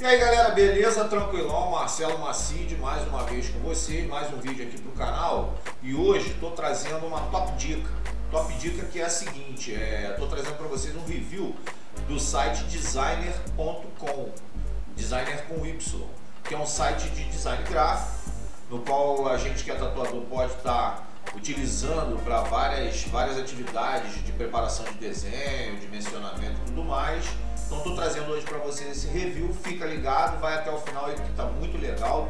E aí galera, beleza? Tranquilão? Marcelo Macide mais uma vez com vocês, mais um vídeo aqui pro canal e hoje estou trazendo uma top dica. Top dica que é a seguinte, estou é, trazendo para vocês um review do site designer.com, designer com Y, que é um site de design gráfico, no qual a gente que é tatuador pode estar tá utilizando para várias, várias atividades de preparação de desenho, dimensionamento e tudo mais então estou trazendo hoje para vocês esse review, fica ligado, vai até o final aí que está muito legal.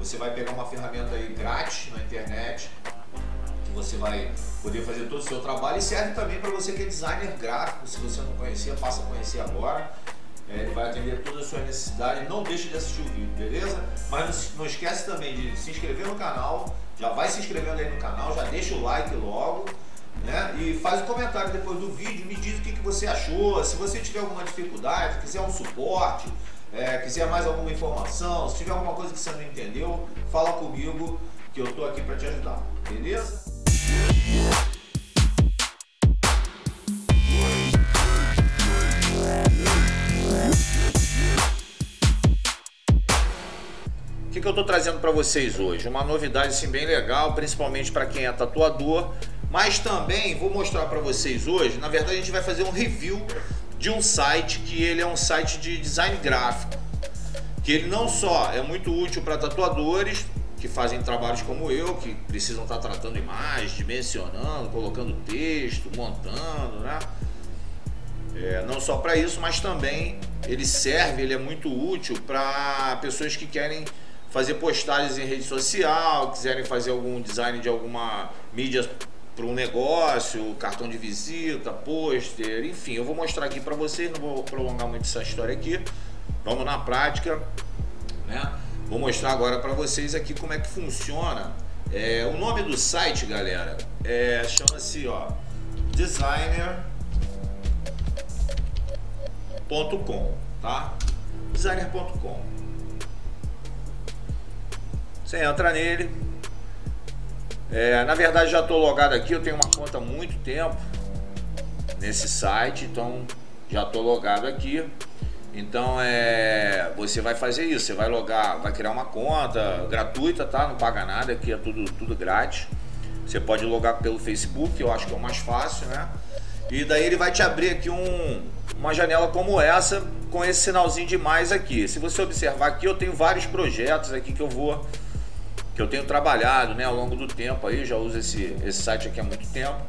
Você vai pegar uma ferramenta aí grátis na internet, que você vai poder fazer todo o seu trabalho e serve também para você que é designer gráfico, se você não conhecia, passa a conhecer agora. É, ele vai atender todas as suas necessidades. Não deixe de assistir o vídeo, beleza? Mas não, esquece também de se inscrever no canal. Já vai se inscrevendo aí no canal, já deixa o like logo né? E faz um comentário depois do vídeo, me diz o que, que você achou, se você tiver alguma dificuldade, quiser um suporte, é, quiser mais alguma informação, se tiver alguma coisa que você não entendeu, fala comigo que eu estou aqui para te ajudar, beleza? O que, que eu estou trazendo para vocês hoje? Uma novidade assim, bem legal, principalmente para quem é tatuador mas também vou mostrar para vocês hoje, na verdade a gente vai fazer um review de um site que ele é um site de design gráfico. Que ele não só é muito útil para tatuadores que fazem trabalhos como eu, que precisam estar tá tratando imagens, dimensionando, colocando texto, montando, né? É, não só para isso, mas também ele serve, ele é muito útil para pessoas que querem fazer postagens em rede social, quiserem fazer algum design de alguma mídia para um negócio, cartão de visita, pôster, enfim, eu vou mostrar aqui para vocês, não vou prolongar muito essa história aqui. Vamos na prática, né? Vou mostrar agora para vocês aqui como é que funciona. É, o nome do site, galera, é, chama-se ó designer.com, tá? Designer.com. Você entra nele, é, na verdade já estou logado aqui, eu tenho uma conta há muito tempo nesse site, então já estou logado aqui. Então é, você vai fazer isso, você vai logar, vai criar uma conta gratuita, tá? Não paga nada, aqui é tudo, tudo grátis. Você pode logar pelo Facebook, eu acho que é o mais fácil, né? E daí ele vai te abrir aqui um, uma janela como essa, com esse sinalzinho de mais aqui. Se você observar aqui, eu tenho vários projetos aqui que eu vou que eu tenho trabalhado né, ao longo do tempo aí, já uso esse, esse site aqui há muito tempo.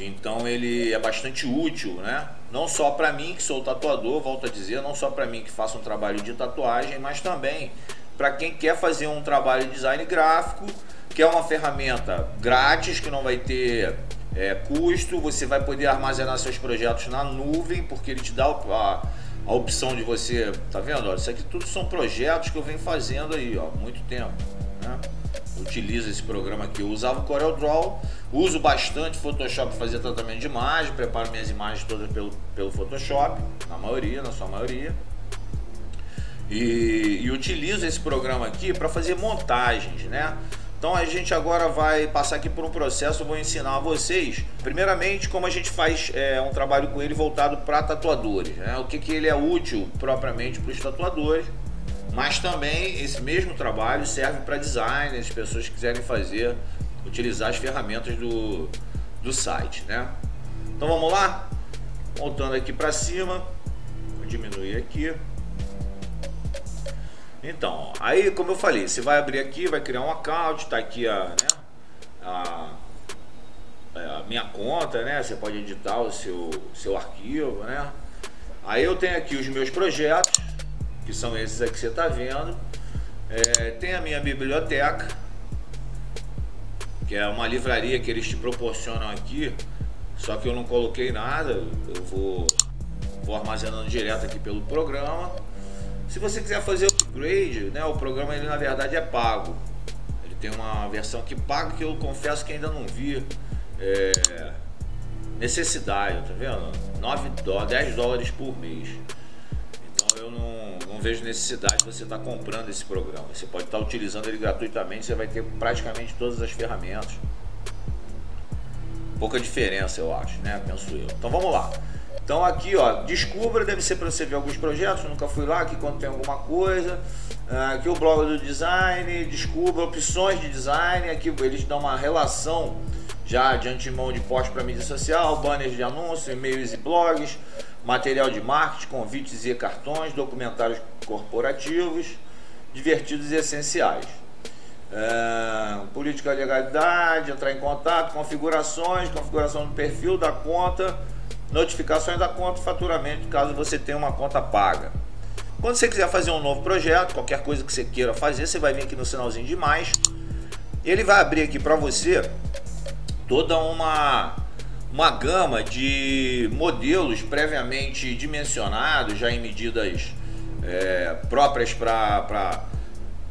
Então ele é bastante útil, né? Não só para mim que sou tatuador, volto a dizer, não só para mim que faço um trabalho de tatuagem, mas também para quem quer fazer um trabalho de design gráfico, que é uma ferramenta grátis que não vai ter é, custo, você vai poder armazenar seus projetos na nuvem, porque ele te dá a, a opção de você, tá vendo? Olha, isso aqui tudo são projetos que eu venho fazendo aí, ó, muito tempo, né? Utilizo esse programa aqui, eu usava o Corel Draw, uso bastante Photoshop para fazer tratamento de imagem, preparo minhas imagens todas pelo, pelo Photoshop, na maioria, na sua maioria. E, e utilizo esse programa aqui para fazer montagens, né? Então a gente agora vai passar aqui por um processo, vou ensinar a vocês, primeiramente, como a gente faz é, um trabalho com ele voltado para tatuadores, né? o que, que ele é útil propriamente para os tatuadores, mas também esse mesmo trabalho serve para designers, pessoas que quiserem fazer, utilizar as ferramentas do, do site. Né? Então vamos lá? Voltando aqui para cima, vou diminuir aqui. Então, aí como eu falei, você vai abrir aqui, vai criar um account, tá aqui a, né, a, a minha conta, né? Você pode editar o seu, seu arquivo, né? Aí eu tenho aqui os meus projetos, que são esses aqui que você está vendo. É, tem a minha biblioteca, que é uma livraria que eles te proporcionam aqui, só que eu não coloquei nada, eu vou, vou armazenando direto aqui pelo programa. Se você quiser fazer upgrade, né, o programa ele na verdade é pago. Ele tem uma versão que paga que eu confesso que ainda não vi é, necessidade, tá vendo? 9 dólares, 10 dólares por mês. Então eu não, não vejo necessidade de você estar tá comprando esse programa. Você pode estar tá utilizando ele gratuitamente, você vai ter praticamente todas as ferramentas. Pouca diferença, eu acho, né? Penso eu. Então vamos lá. Então aqui, ó, descubra, deve ser para você ver alguns projetos, nunca fui lá, aqui quando tem alguma coisa. Ah, aqui o blog do design, descubra opções de design, aqui eles dão uma relação já de antemão de post para mídia social, banners de anúncios, e-mails e blogs, material de marketing, convites e cartões, documentários corporativos, divertidos e essenciais. É, política de legalidade, entrar em contato, configurações, configuração do perfil da conta, notificações da conta, faturamento, caso você tenha uma conta paga. Quando você quiser fazer um novo projeto, qualquer coisa que você queira fazer, você vai vir aqui no sinalzinho de mais. Ele vai abrir aqui para você toda uma uma gama de modelos previamente dimensionados, já em medidas é, próprias para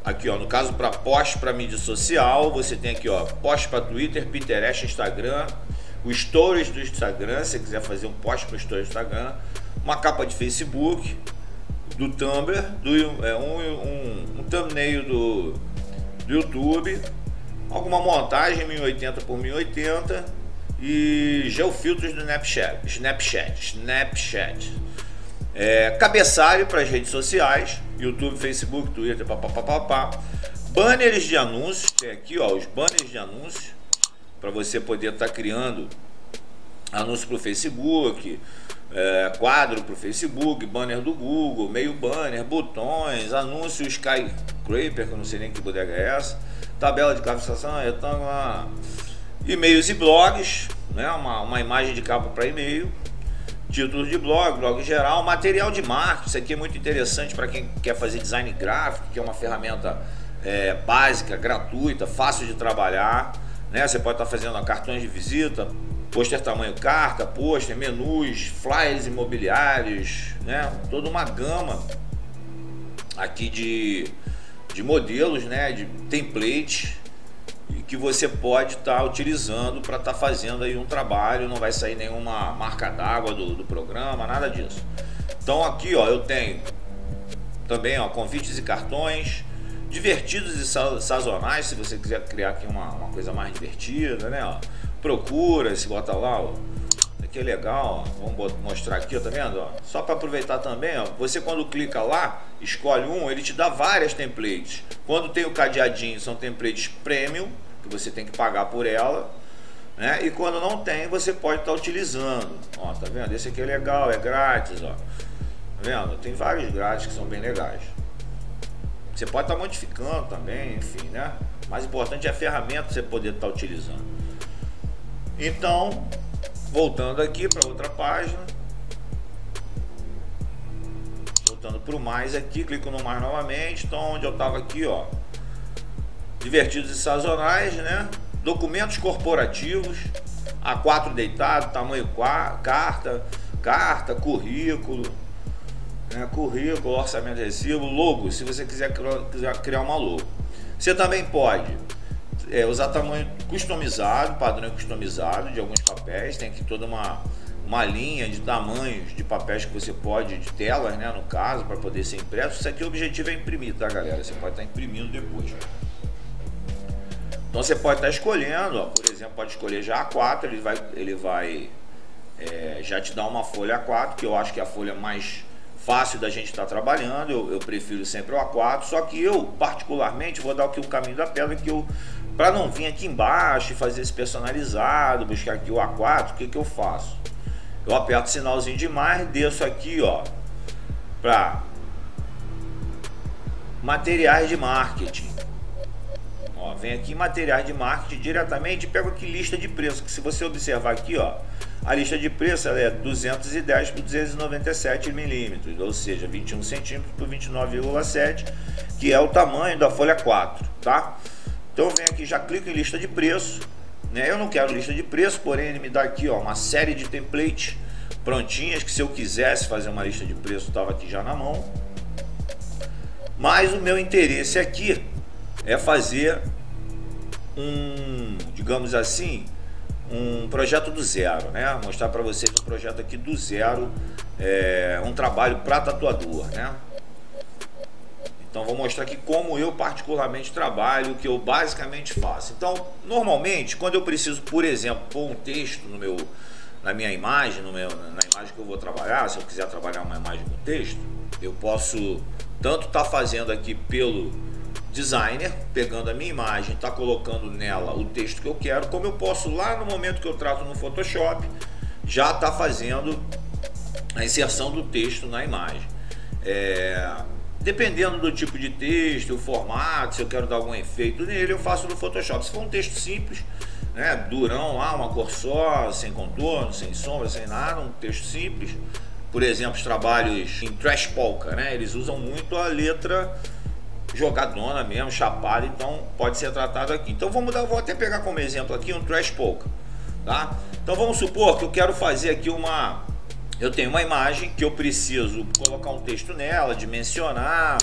aqui ó, no caso para post para mídia social, você tem aqui ó, post para Twitter, Pinterest, Instagram, o stories do Instagram, se você quiser fazer um post para o stories do Instagram, uma capa de Facebook, do Tumblr, do, é, um, um, um thumbnail do, do YouTube, alguma montagem 1080 por 1080 e geofiltros do Snapchat, Snapchat, Snapchat. É, cabeçalho para as redes sociais, YouTube, Facebook, Twitter, papapá. Banners de anúncios, tem aqui ó, os banners de anúncios para você poder estar tá criando anúncio para o Facebook, é, quadro para o Facebook, banner do Google, meio banner, botões, anúncio Skycraper, que eu não sei nem que bodega é essa, tabela de captação, retângulo, e-mails e blogs, né, uma, uma imagem de capa para e-mail, títulos de blog, blog geral, material de marketing, isso aqui é muito interessante para quem quer fazer design gráfico, que é uma ferramenta é, básica, gratuita, fácil de trabalhar, né? Você pode estar tá fazendo cartões de visita, pôster tamanho carta, pôster, menus, flyers imobiliários, né? Toda uma gama aqui de, de modelos, né? De templates que você pode estar tá utilizando para estar tá fazendo aí um trabalho, não vai sair nenhuma marca d'água do, do programa, nada disso. Então aqui ó, eu tenho também ó, convites e cartões, divertidos e sazonais, se você quiser criar aqui uma, uma coisa mais divertida, né? Ó. Procura, se bota lá, ó. Aqui é legal, ó. vamos mostrar aqui, ó, tá vendo? Ó? Só para aproveitar também, ó, você quando clica lá, escolhe um, ele te dá várias templates. Quando tem o cadeadinho, são templates premium, que você tem que pagar por ela. Né? E quando não tem, você pode estar tá utilizando. Ó, tá vendo? Esse aqui é legal, é grátis, ó. Tá vendo? Tem vários grátis que são bem legais. Você pode estar tá modificando também, enfim, né? Mais importante é a ferramenta que você poder estar tá utilizando. Então, voltando aqui para outra página. Voltando para o mais aqui, clico no mais novamente. Então, onde eu estava aqui, ó divertidos e sazonais, né? Documentos corporativos, A4 deitado, tamanho carta, carta, currículo, né? currículo, orçamento recibo, logo, se você quiser, quiser criar uma logo. Você também pode é, usar tamanho customizado, padrão customizado de alguns papéis, tem aqui toda uma, uma linha de tamanhos de papéis que você pode, de telas, né, no caso, para poder ser impresso. Isso aqui o objetivo é imprimir, tá, galera? Você pode estar imprimindo depois. Então você pode estar escolhendo, ó, por exemplo, pode escolher já A4, ele vai, ele vai é, já te dar uma folha A4, que eu acho que é a folha mais fácil da gente estar trabalhando, eu, eu, prefiro sempre o A4, só que eu particularmente vou dar aqui o caminho da pedra que eu para não vir aqui embaixo e fazer esse personalizado, buscar aqui o A4, o que, que eu faço? Eu aperto o sinalzinho de mais, desço aqui, ó, para materiais de marketing. Ó, vem aqui materiais de marketing diretamente e pego aqui lista de preço, que se você observar aqui, ó, a lista de preço é 210 por 297 milímetros, ou seja, 21 centímetros por 29,7, que é o tamanho da folha 4, tá? Então venho aqui, já clico em lista de preço, né? Eu não quero lista de preço, porém ele me dá aqui, ó, uma série de templates prontinhas que se eu quisesse fazer uma lista de preço estava aqui já na mão. Mas o meu interesse aqui é fazer um, digamos assim, um projeto do zero, né? Mostrar para vocês um projeto aqui do zero, é, um trabalho para tatuador, né? Então vou mostrar aqui como eu particularmente trabalho, o que eu basicamente faço. Então, normalmente, quando eu preciso, por exemplo, pôr um texto no meu na minha imagem, no meu, na imagem que eu vou trabalhar, se eu quiser trabalhar uma imagem com texto, eu posso tanto estar tá fazendo aqui pelo designer, pegando a minha imagem, tá colocando nela o texto que eu quero, como eu posso lá no momento que eu trato no Photoshop, já tá fazendo a inserção do texto na imagem. É, dependendo do tipo de texto, o formato, se eu quero dar algum efeito nele, eu faço no Photoshop. Se for um texto simples, né, durão lá, uma cor só, sem contorno, sem sombra, sem nada, um texto simples. Por exemplo, os trabalhos em Trash Polka, né, eles usam muito a letra jogadona mesmo, chapada, então pode ser tratado aqui. Então vamos dar, vou até pegar como exemplo aqui um Trash Polka, tá? Então vamos supor que eu quero fazer aqui uma eu tenho uma imagem que eu preciso colocar um texto nela, dimensionar,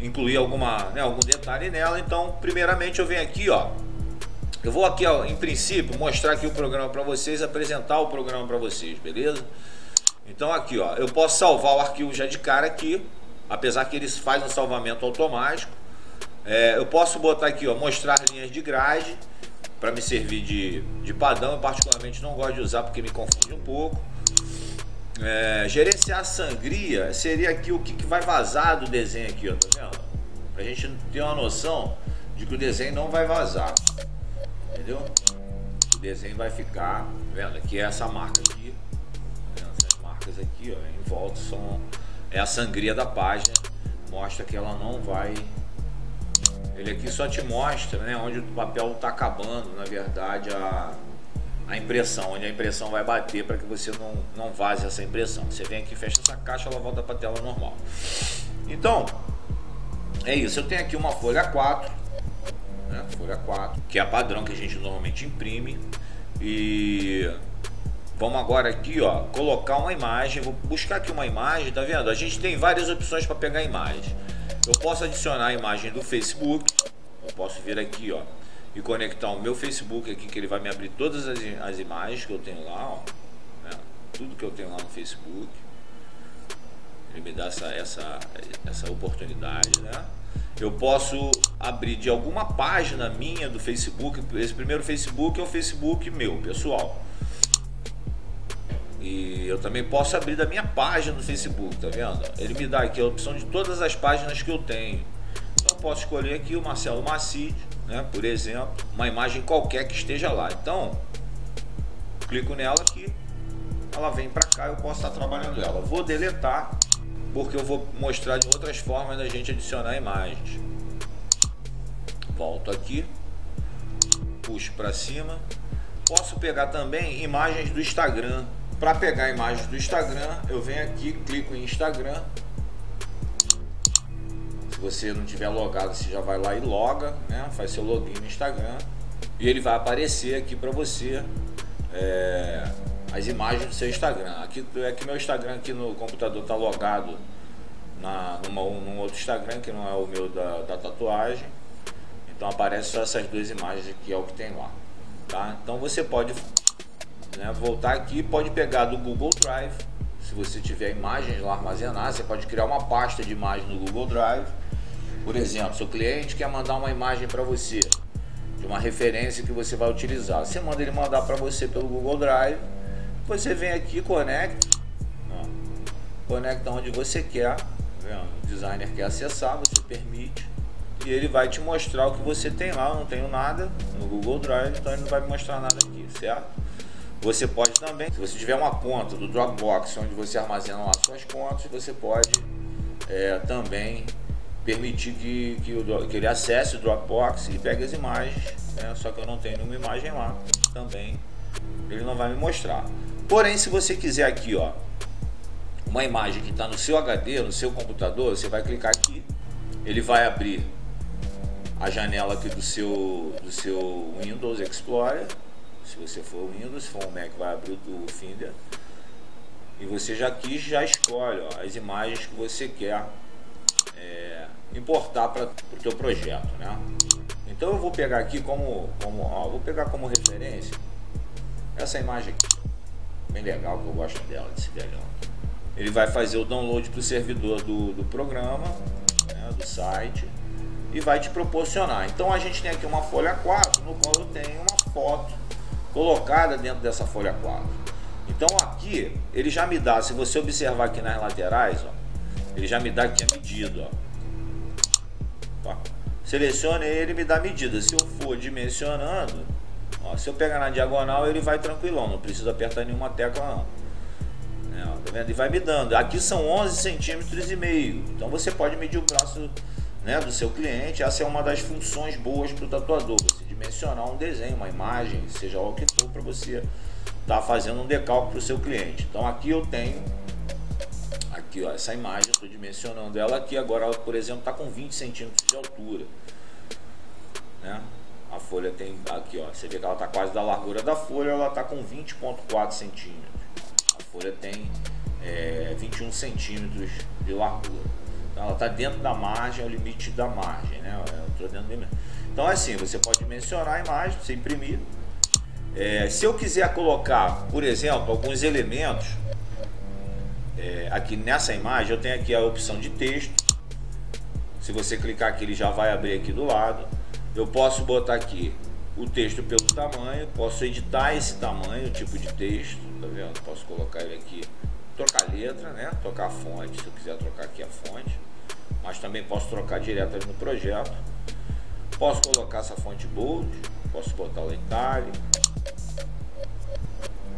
incluir alguma, né, algum detalhe nela. Então, primeiramente eu venho aqui, ó. Eu vou aqui, ó, em princípio, mostrar aqui o programa para vocês, apresentar o programa para vocês, beleza? Então aqui, ó, eu posso salvar o arquivo já de cara aqui, apesar que eles fazem um salvamento automático. É, eu posso botar aqui, ó, mostrar linhas de grade para me servir de, de padrão. Eu particularmente não gosto de usar porque me confunde um pouco. É, gerenciar sangria seria aqui o que, que vai vazar do desenho aqui, ó, tá vendo? Pra gente ter uma noção de que o desenho não vai vazar. Entendeu? O desenho vai ficar, tá vendo? Aqui é essa marca aqui. Tá Essas marcas aqui, ó, em volta são é a sangria da página. Mostra que ela não vai ele aqui só te mostra, né, onde o papel está acabando, na verdade, a a impressão, onde a impressão vai bater para que você não, não vaze essa impressão. Você vem aqui, fecha essa caixa, ela volta para a tela normal. Então, é isso. Eu tenho aqui uma folha 4, né, folha 4, que é a padrão que a gente normalmente imprime. E vamos agora aqui, ó, colocar uma imagem. Vou buscar aqui uma imagem, tá vendo? A gente tem várias opções para pegar imagens. Eu posso adicionar a imagem do Facebook. Eu posso vir aqui, ó e conectar o meu Facebook aqui, que ele vai me abrir todas as, as imagens que eu tenho lá, ó, né? tudo que eu tenho lá no Facebook. Ele me dá essa, essa, essa oportunidade, né? Eu posso abrir de alguma página minha do Facebook. Esse primeiro Facebook é o Facebook meu, pessoal. E eu também posso abrir da minha página do Facebook, tá vendo? Ele me dá aqui a opção de todas as páginas que eu tenho. Então eu posso escolher aqui o Marcelo Macide né, por exemplo, uma imagem qualquer que esteja lá. Então, clico nela aqui, ela vem para cá, eu posso estar trabalhando ela. Vou deletar, porque eu vou mostrar de outras formas da gente adicionar imagens. Volto aqui, puxo para cima. Posso pegar também imagens do Instagram. Para pegar imagens do Instagram, eu venho aqui, clico em Instagram, se você não tiver logado, você já vai lá e loga, né? faz seu login no Instagram e ele vai aparecer aqui para você é, as imagens do seu Instagram. Aqui é que meu Instagram aqui no computador está logado na, numa, num outro Instagram que não é o meu da, da tatuagem. Então aparece só essas duas imagens aqui, é o que tem lá. Tá? Então você pode né, voltar aqui, pode pegar do Google Drive. Se você tiver imagens lá armazenadas, você pode criar uma pasta de imagens no Google Drive por exemplo, seu cliente quer mandar uma imagem para você de uma referência que você vai utilizar. Você manda ele mandar para você pelo Google Drive. Você vem aqui, conecta, ó, conecta onde você quer. O designer quer acessar, você permite e ele vai te mostrar o que você tem lá. Eu não tenho nada no Google Drive, então ele não vai me mostrar nada aqui, certo? Você pode também, se você tiver uma conta do Dropbox onde você armazena lá suas contas, você pode é, também permitir que, que, o, que ele acesse o Dropbox e pegue as imagens, né? só que eu não tenho nenhuma imagem lá também, ele não vai me mostrar. Porém, se você quiser aqui, ó, uma imagem que está no seu HD, no seu computador, você vai clicar aqui, ele vai abrir a janela aqui do seu, do seu Windows Explorer, se você for Windows, for Mac vai abrir o Finder, e você já aqui já escolhe ó, as imagens que você quer é, importar para o teu projeto, né? Então eu vou pegar aqui como, como ó, vou pegar como referência essa imagem aqui, bem legal que eu gosto dela, desse velhão. Ele vai fazer o download para o servidor do, do programa, né, do site e vai te proporcionar. Então a gente tem aqui uma folha 4 no qual eu tenho uma foto colocada dentro dessa folha 4. Então aqui ele já me dá, se você observar aqui nas laterais, ó, ele já me dá aqui a medida. Ó. Ó. Selecione ele me dá a medida. Se eu for dimensionando, ó, se eu pegar na diagonal ele vai tranquilão, não precisa apertar nenhuma tecla não. É, ó, tá vendo? E vai me dando. Aqui são 11 centímetros e meio. Então você pode medir o braço né, do seu cliente. Essa é uma das funções boas para o tatuador. Você dimensionar um desenho, uma imagem, seja o que for, para você estar tá fazendo um decalque para o seu cliente. Então aqui eu tenho aqui ó, essa imagem, estou dimensionando ela aqui. Agora, ela, por exemplo, está com 20 centímetros de altura. Né? A folha tem aqui, ó, você vê que ela está quase da largura da folha, ela está com 20,4 centímetros. A folha tem é, 21 centímetros de largura. Ela está dentro da margem, é o limite da margem, né? Eu dentro de... Então assim, você pode mencionar a imagem, você imprimir. É, se eu quiser colocar, por exemplo, alguns elementos é, aqui nessa imagem, eu tenho aqui a opção de texto. Se você clicar aqui, ele já vai abrir aqui do lado. Eu posso botar aqui o texto pelo tamanho, posso editar esse tamanho, o tipo de texto, tá vendo? Posso colocar ele aqui, trocar letra, né? Trocar a fonte, se eu quiser trocar aqui a fonte. Mas também posso trocar direto ali no projeto. Posso colocar essa fonte bold, posso botar o entalhe.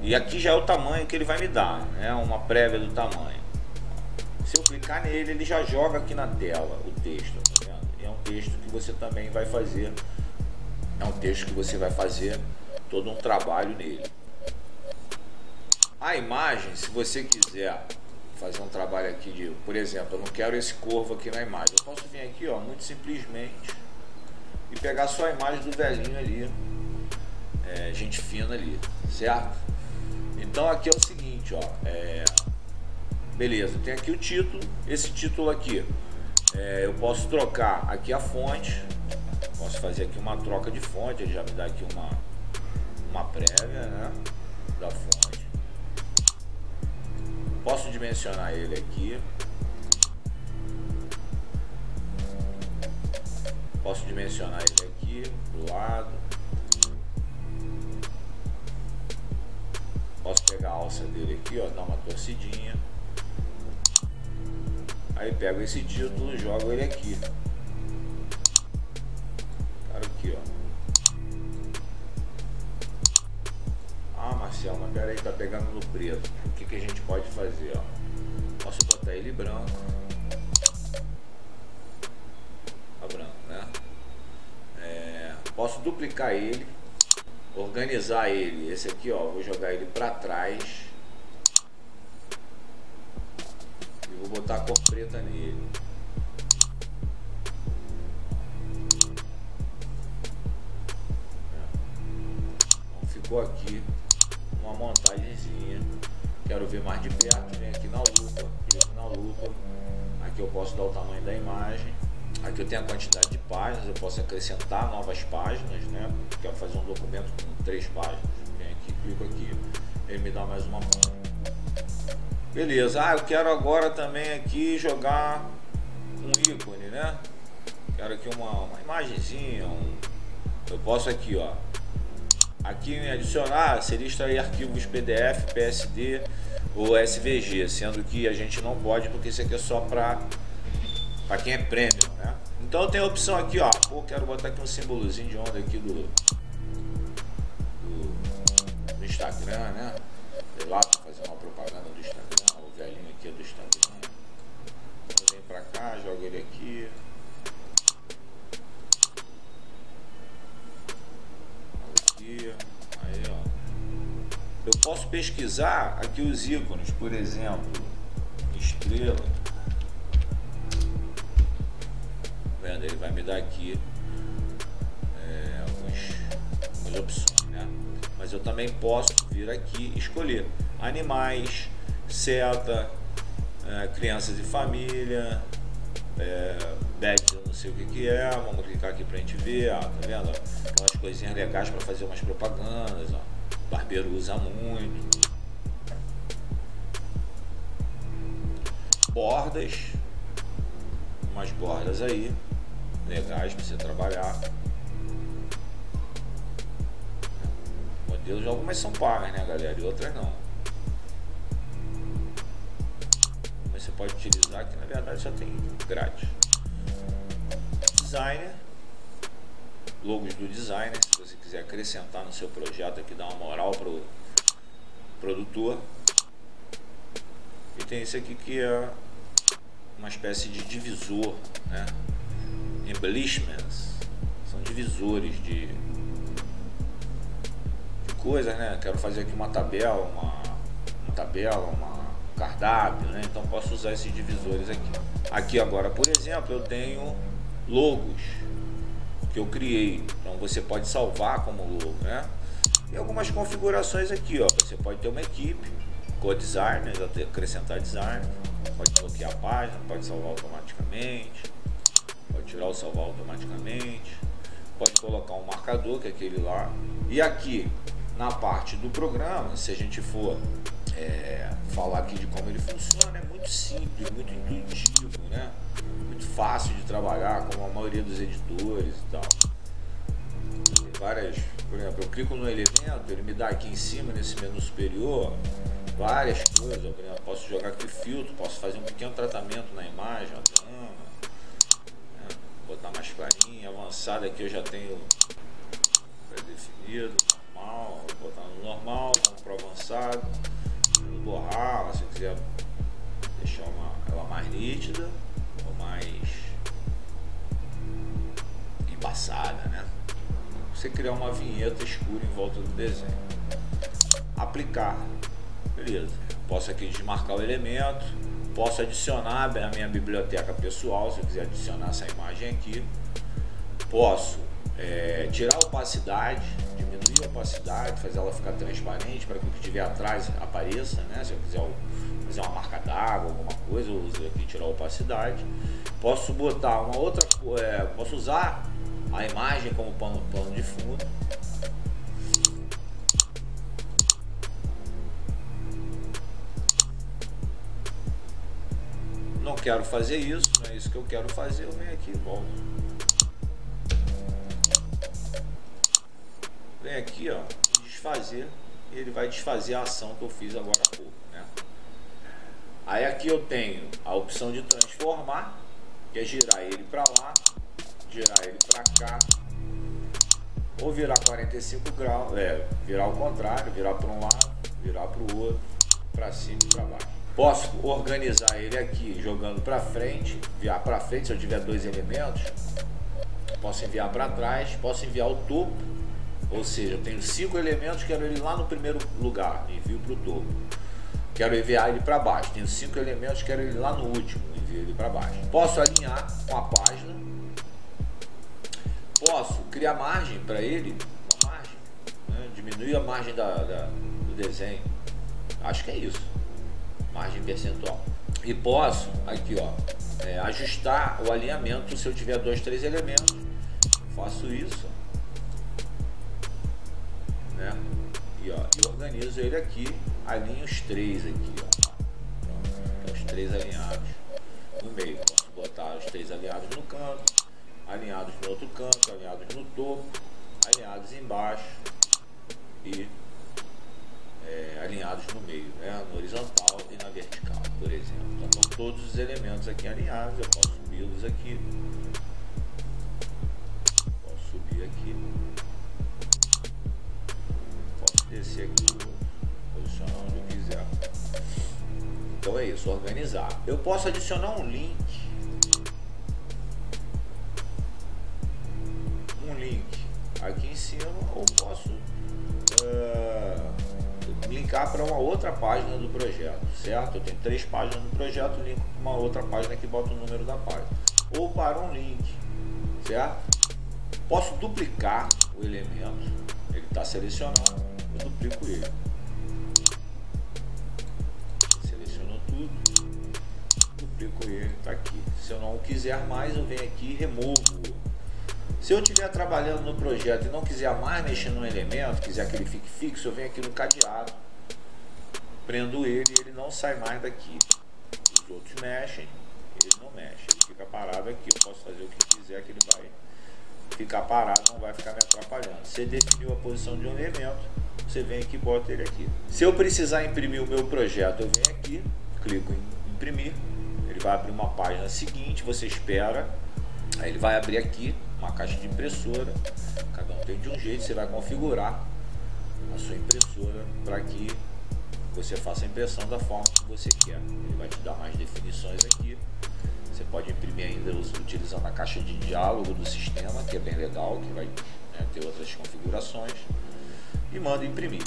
E aqui já é o tamanho que ele vai me dar, né? Uma prévia do tamanho. Se eu clicar nele, ele já joga aqui na tela o texto, tá é um texto que você também vai fazer, é um texto que você vai fazer todo um trabalho nele. A imagem, se você quiser fazer um trabalho aqui de, por exemplo, eu não quero esse corvo aqui na imagem, eu posso vir aqui, ó, muito simplesmente e pegar só a imagem do velhinho ali, é, gente fina ali, certo? Então aqui é o seguinte, ó, é, beleza, tem aqui o título, esse título aqui, é, eu posso trocar aqui a fonte, posso fazer aqui uma troca de fonte, ele já me dá aqui uma, uma prévia né, da fonte. Posso dimensionar ele aqui. Posso dimensionar ele aqui do lado. Posso pegar a alça dele aqui, ó, dar uma torcidinha. Aí pego esse título e jogo ele aqui. Cara aqui, ó. Marcelo, mas pera aí, tá pegando no preto. O que, que a gente pode fazer, ó? Posso botar ele branco. Tá branco, né? É, posso duplicar ele, organizar ele. Esse aqui, ó, vou jogar ele para trás Vou botar a cor preta nele. Então ficou aqui uma montagenzinha. Quero ver mais de perto, vem aqui na lupa, clico na lupa. Aqui eu posso dar o tamanho da imagem. Aqui eu tenho a quantidade de páginas, eu posso acrescentar novas páginas, né? Quero fazer um documento com três páginas. Vem aqui, clico aqui, ele me dá mais uma página. Beleza, ah, eu quero agora também aqui jogar um ícone, né? Quero aqui uma, uma imagenzinha, um... eu posso aqui, ó. Aqui em adicionar seria extrair arquivos PDF, PSD ou SVG, sendo que a gente não pode porque isso aqui é só para para quem é premium, né? Então tem a opção aqui, ó. Quero botar aqui um símbolozinho de onda aqui do, do, do Instagram, né? Sei lá, fazer uma propaganda do Instagram velhinho aqui é do Instagram. Vem pra cá, joga ele. Aqui, posso pesquisar aqui os ícones, por exemplo, estrela. Vendo, ele vai me dar aqui é, algumas opções, né? Mas eu também posso vir aqui escolher animais, seta, é, crianças e família, é, eu não sei o que, que é, vamos clicar aqui pra gente ver, ó, tá vendo? Aquelas coisinhas legais para fazer umas propagandas, ó. Barbeiro usa muito. Bordas, umas bordas aí, legais para você trabalhar. Modelos, algumas são pagas, né, galera? E outras não. Mas você pode utilizar que na verdade só tem grátis. Designer logos do designer, se você quiser acrescentar no seu projeto aqui, dar uma moral para o produtor. E tem esse aqui que é uma espécie de divisor, né? Embellishments, são divisores de, de coisas, né? Quero fazer aqui uma tabela, uma, uma tabela, uma cardápio, né? Então posso usar esses divisores aqui. Aqui agora, por exemplo, eu tenho logos que eu criei. Então você pode salvar como logo, né? E algumas configurações aqui, ó. Você pode ter uma equipe, co-designer, acrescentar design, pode bloquear a página, pode salvar automaticamente, pode tirar o salvar automaticamente, pode colocar um marcador, que é aquele lá. E aqui, na parte do programa, se a gente for é, falar aqui de como ele funciona, é muito simples, muito intuitivo, né? Muito fácil de trabalhar, como a maioria dos editores e tal. Tem várias, por exemplo, eu clico no elemento, ele me dá aqui em cima, nesse menu superior, várias coisas. Por exemplo, posso jogar aqui filtro, posso fazer um pequeno tratamento na imagem, ó, né? botar mais clarinho, avançado aqui eu já tenho pré-definido, quiser deixar uma, ela mais nítida ou mais embaçada, né? Você criar uma vinheta escura em volta do desenho. Aplicar, beleza. Posso aqui desmarcar o elemento, posso adicionar a minha biblioteca pessoal, se eu quiser adicionar essa imagem aqui. Posso é, tirar a opacidade, diminuir a opacidade, fazer ela ficar transparente para que o que estiver atrás apareça, né? Se eu quiser fazer uma marca d'água, alguma coisa, eu uso aqui tirar a opacidade. Posso botar uma outra, é, posso usar a imagem como pano, pano de fundo. Não quero fazer isso, não é isso que eu quero fazer, eu venho aqui e volto. vem aqui ó, desfazer ele vai desfazer a ação que eu fiz agora há pouco. Aí aqui eu tenho a opção de transformar, que é girar ele para lá, girar ele para cá, ou virar 45 graus, é, virar ao contrário, virar para um lado, virar para o outro, para cima e para baixo. Posso organizar ele aqui jogando para frente, enviar para frente se eu tiver dois elementos, posso enviar para trás, posso enviar o topo ou seja, eu tenho cinco elementos, quero ele lá no primeiro lugar, envio para o topo. Quero enviar ele para baixo. Tenho cinco elementos, quero ele lá no último, envio ele para baixo. Posso alinhar com a página. Posso criar margem para ele, margem, né? diminuir a margem da, da, do desenho. Acho que é isso, margem percentual. E posso, aqui ó, é, ajustar o alinhamento se eu tiver dois, três elementos. Faço isso né? E, ó, e organizo ele aqui, alinho os três aqui, ó. Os três alinhados no meio. Posso botar os três alinhados no canto, alinhados no outro canto, alinhados no topo, alinhados embaixo e é, alinhados no meio, né? no horizontal e na vertical, por exemplo. Então todos os elementos aqui alinhados, eu posso subi-los aqui, posso subir aqui descer aqui, onde eu quiser. Então é isso, organizar. Eu posso adicionar um link. Um link aqui em cima ou posso uh, linkar para uma outra página do projeto, certo? Eu tenho três páginas no projeto, linko para uma outra página que bota o número da página. Ou para um link, certo? Posso duplicar o elemento, ele está selecionado eu duplico ele. Ele, tá aqui. Se eu não quiser mais, eu venho aqui e removo. Se eu estiver trabalhando no projeto e não quiser mais mexer no elemento, quiser que ele fique fixo, eu venho aqui no cadeado, prendo ele e ele não sai mais daqui. Os outros mexem, ele não mexe, ele fica parado aqui, eu posso fazer o que quiser que ele vai ficar parado, não vai ficar me atrapalhando. Você definiu a posição de um elemento, você vem aqui e bota ele aqui. Se eu precisar imprimir o meu projeto, eu venho aqui, clico em imprimir, ele vai abrir uma página seguinte, você espera, aí ele vai abrir aqui uma caixa de impressora, cada um tem de um jeito, você vai configurar a sua impressora para que você faça a impressão da forma que você quer. Ele vai te dar mais definições aqui. Você pode imprimir ainda utilizando a caixa de diálogo do sistema, que é bem legal, que vai né, ter outras configurações. E manda imprimir,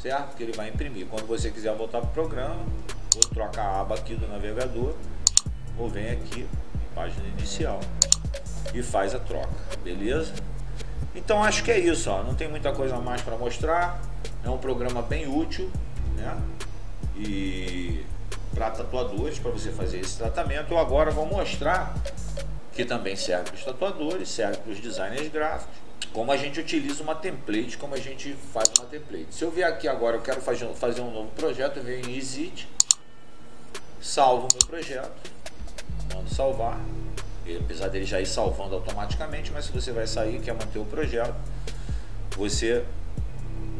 certo? Que ele vai imprimir. Quando você quiser voltar para o programa, ou troca a aba aqui do navegador, ou vem aqui página inicial e faz a troca, beleza? Então acho que é isso, ó. não tem muita coisa mais para mostrar. É um programa bem útil, né? E para tatuadores, para você fazer esse tratamento. Eu agora vou mostrar que também serve para os tatuadores, serve para os designers gráficos, como a gente utiliza uma template, como a gente faz uma template. Se eu vier aqui agora, eu quero fazer, fazer um novo projeto, eu venho em Exit, salvo o meu projeto, salvar, apesar dele já ir salvando automaticamente, mas se você vai sair quer manter o projeto, você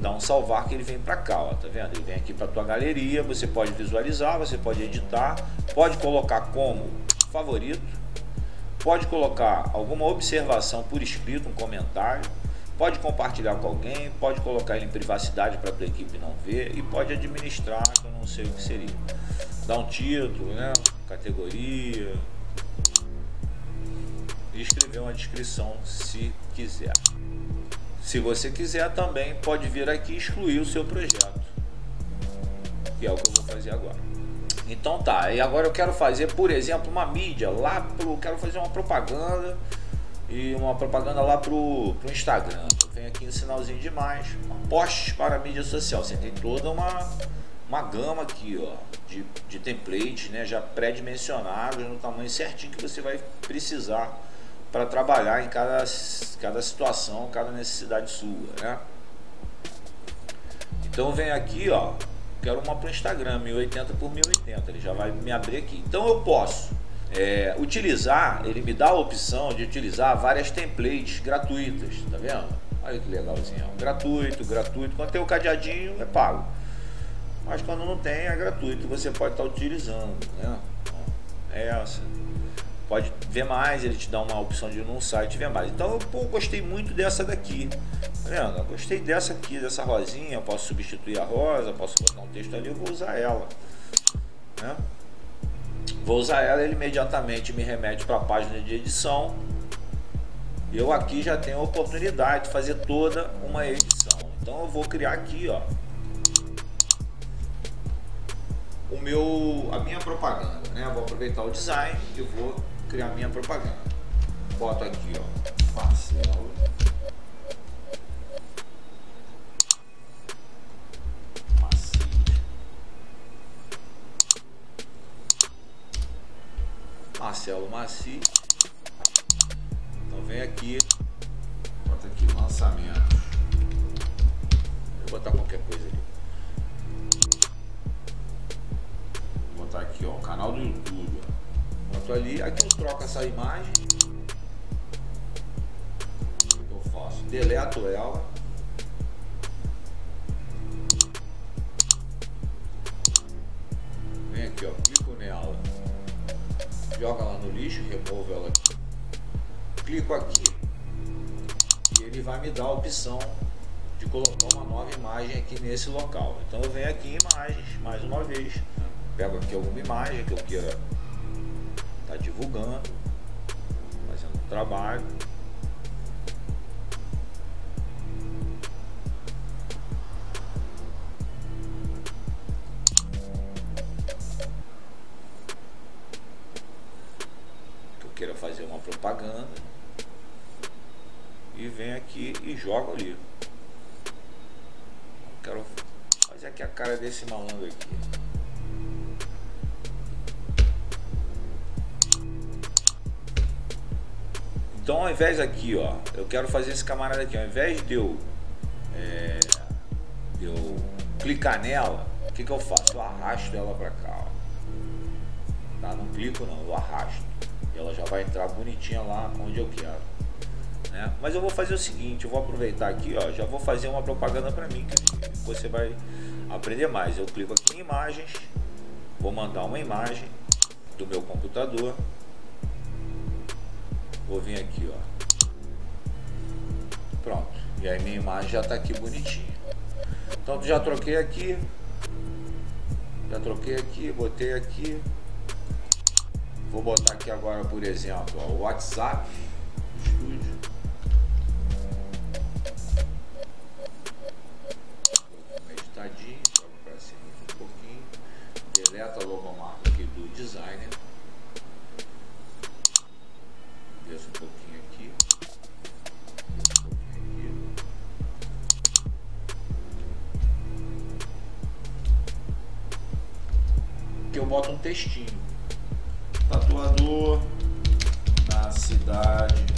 dá um salvar que ele vem para cá, ó, tá vendo? Ele vem aqui para tua galeria, você pode visualizar, você pode editar, pode colocar como favorito, pode colocar alguma observação por escrito, um comentário, pode compartilhar com alguém, pode colocar ele em privacidade para tua equipe não ver e pode administrar, que eu não sei o que seria. Dá um título, né? Categoria, e escrever uma descrição se quiser. Se você quiser também pode vir aqui excluir o seu projeto, que é o que eu vou fazer agora. Então tá, e agora eu quero fazer, por exemplo, uma mídia lá pro, quero fazer uma propaganda e uma propaganda lá pro, pro Instagram. Eu venho aqui no sinalzinho de mais, posts para mídia social. Você tem toda uma uma gama aqui, ó, de, de templates, né, já pré-dimensionados no tamanho certinho que você vai precisar para trabalhar em cada, cada situação, cada necessidade sua, né? Então vem aqui, ó, quero uma para o Instagram, 1080 por 1080, ele já vai me abrir aqui. Então eu posso é, utilizar, ele me dá a opção de utilizar várias templates gratuitas, tá vendo? Olha que legalzinho, gratuito, gratuito. Quando tem o cadeadinho é pago, mas quando não tem é gratuito, você pode estar tá utilizando, né? É essa pode ver mais, ele te dá uma opção de ir num site ver mais. Então eu pô, gostei muito dessa daqui. Tá vendo? Eu gostei dessa aqui, dessa rosinha, eu posso substituir a rosa, posso botar um texto ali, eu vou usar ela. Né? Vou usar ela, ele imediatamente me remete para a página de edição. Eu aqui já tenho a oportunidade de fazer toda uma edição. Então eu vou criar aqui, ó, o meu, a minha propaganda, né? Eu vou aproveitar o design e vou criar minha propaganda. Boto aqui, ó, Marcelo. Marcelo Maci. Então vem aqui, bota aqui lançamento. Vou botar qualquer coisa ali. Vou botar aqui, ó, canal do YouTube. Ó boto ali, eu troco essa imagem. Eu faço? Deleto ela. Vem aqui, ó, clico nela. Joga lá no lixo, removo ela aqui. Clico aqui. E ele vai me dar a opção de colocar uma nova imagem aqui nesse local. Então eu venho aqui em imagens, mais uma vez. Pego aqui alguma imagem que eu queira divulgando, fazendo um trabalho. Eu queira fazer uma propaganda e vem aqui e joga ali. Quero fazer aqui a cara desse malandro aqui. Então ao invés aqui, ó, eu quero fazer esse camarada aqui, ao invés de eu, é, de eu clicar nela, o que, que eu faço? Eu arrasto ela para cá, ó. Tá? Não clico não, eu arrasto. E ela já vai entrar bonitinha lá onde eu quero. Né? Mas eu vou fazer o seguinte, eu vou aproveitar aqui, ó, já vou fazer uma propaganda para mim que você vai aprender mais. Eu clico aqui em imagens, vou mandar uma imagem do meu computador. Vou vir aqui, ó. Pronto. E aí minha imagem já está aqui bonitinha. Então já troquei aqui. Já troquei aqui, botei aqui. Vou botar aqui agora, por exemplo, o WhatsApp Estúdio. Editadinho, para cima um pouquinho. Deleta a logomarca aqui do designer. Boto um textinho. Tatuador na cidade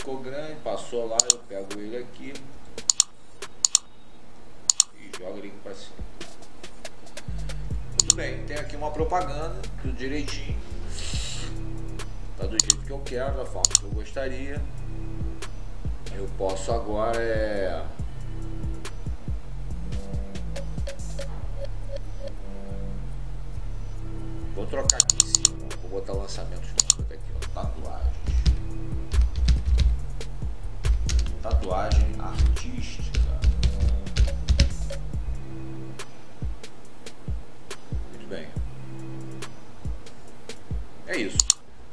ficou grande, passou lá, eu pego ele aqui e jogo ele para cima. Tudo bem, tem aqui uma propaganda, tudo direitinho. Tá do jeito que eu quero, da forma que eu gostaria. Eu posso agora é. Vou trocar aqui em cima, vou botar lançamentos Tatuagem artística. Muito bem. É isso.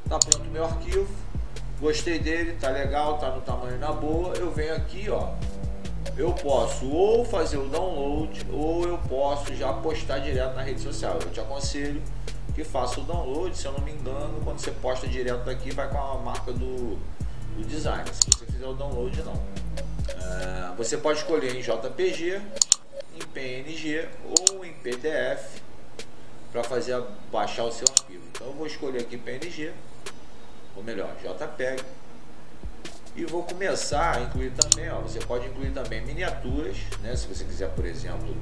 Tá pronto o meu arquivo. Gostei dele, tá legal, tá no tamanho na boa. Eu venho aqui, ó. Eu posso ou fazer o download ou eu posso já postar direto na rede social. Eu te aconselho que faça o download, se eu não me engano, quando você posta direto daqui vai com a marca do, do design. Se você fizer o download, não. É, você pode escolher em JPG, em PNG ou em PDF para fazer baixar o seu arquivo. Então eu vou escolher aqui PNG, ou melhor, JPEG. E vou começar a incluir também, ó, você pode incluir também miniaturas, né? Se você quiser, por exemplo,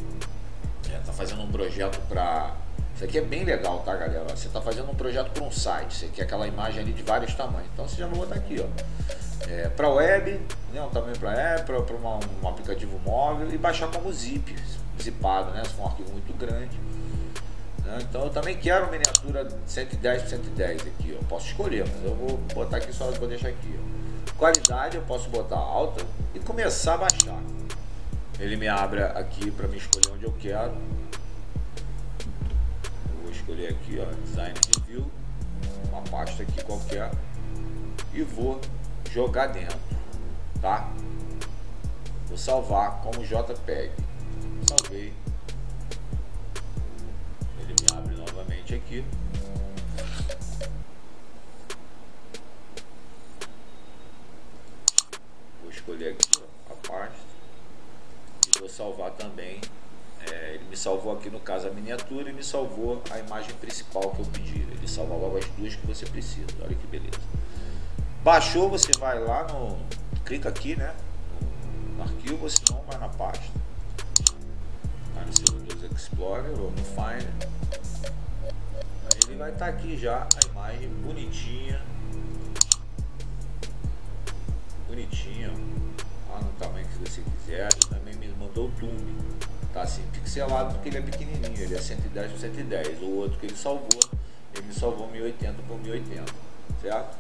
é, tá fazendo um projeto para isso aqui é bem legal, tá, galera? Você tá fazendo um projeto para um site, você quer aquela imagem ali de vários tamanhos. Então você já vai botar aqui, ó. É, para web, né, tamanho para app, para um aplicativo móvel e baixar como zip, zipado, né? Se for um arquivo muito grande. né? Então eu também quero miniatura 110 por 110 aqui, eu posso escolher, mas eu vou botar aqui só, vou deixar aqui. Ó. Qualidade eu posso botar alta e começar a baixar. Ele me abre aqui para me escolher onde eu quero. Escolher aqui, ó, Design Review, uma pasta aqui qualquer e vou jogar dentro, tá? Vou salvar como JPEG. Salvei. Ele me abre novamente aqui. Vou escolher aqui ó, a pasta e vou salvar também. Salvou aqui no caso a miniatura e me salvou a imagem principal que eu pedi. Ele salva logo as duas que você precisa. Olha que beleza. Baixou, você vai lá no. clica aqui, né? No arquivo, se não, vai na pasta. Vai no seu Windows Explorer ou no Finder. Aí ele vai estar aqui já a imagem bonitinha. Bonitinha. Lá no tamanho que você quiser. Ele também me mandou o tuning. Tá assim pixelado porque ele é pequenininho. Ele é 110 por 110. O outro que ele salvou, ele salvou 1080 por 1080. Certo?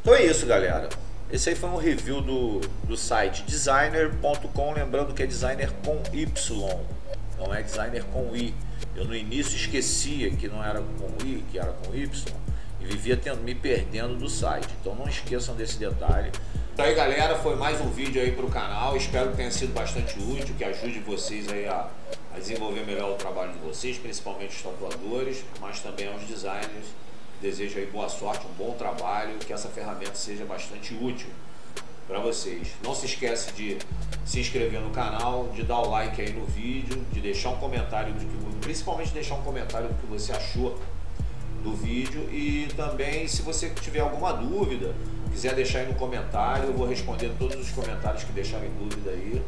Então é isso, galera. Esse aí foi um review do, do site designer.com. Lembrando que é designer com Y, não é designer com I. Eu no início esquecia que não era com I, que era com Y, e vivia tendo, me perdendo do site. Então não esqueçam desse detalhe. Então aí galera, foi mais um vídeo aí pro canal, espero que tenha sido bastante útil, que ajude vocês aí a, a desenvolver melhor o trabalho de vocês, principalmente os tatuadores, mas também aos designers. Desejo aí boa sorte, um bom trabalho, que essa ferramenta seja bastante útil para vocês. Não se esquece de se inscrever no canal, de dar o like aí no vídeo, de deixar um comentário do que, principalmente deixar um comentário do que você achou do vídeo e também se você tiver alguma dúvida, quiser deixar aí no comentário, eu vou responder todos os comentários que deixarem dúvida aí.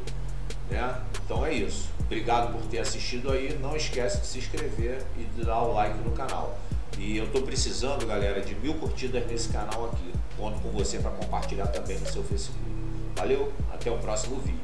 Né? Então é isso. Obrigado por ter assistido aí. Não esquece de se inscrever e de dar o like no canal. E eu estou precisando, galera, de mil curtidas nesse canal aqui. Conto com você para compartilhar também no seu Facebook. Valeu, até o próximo vídeo.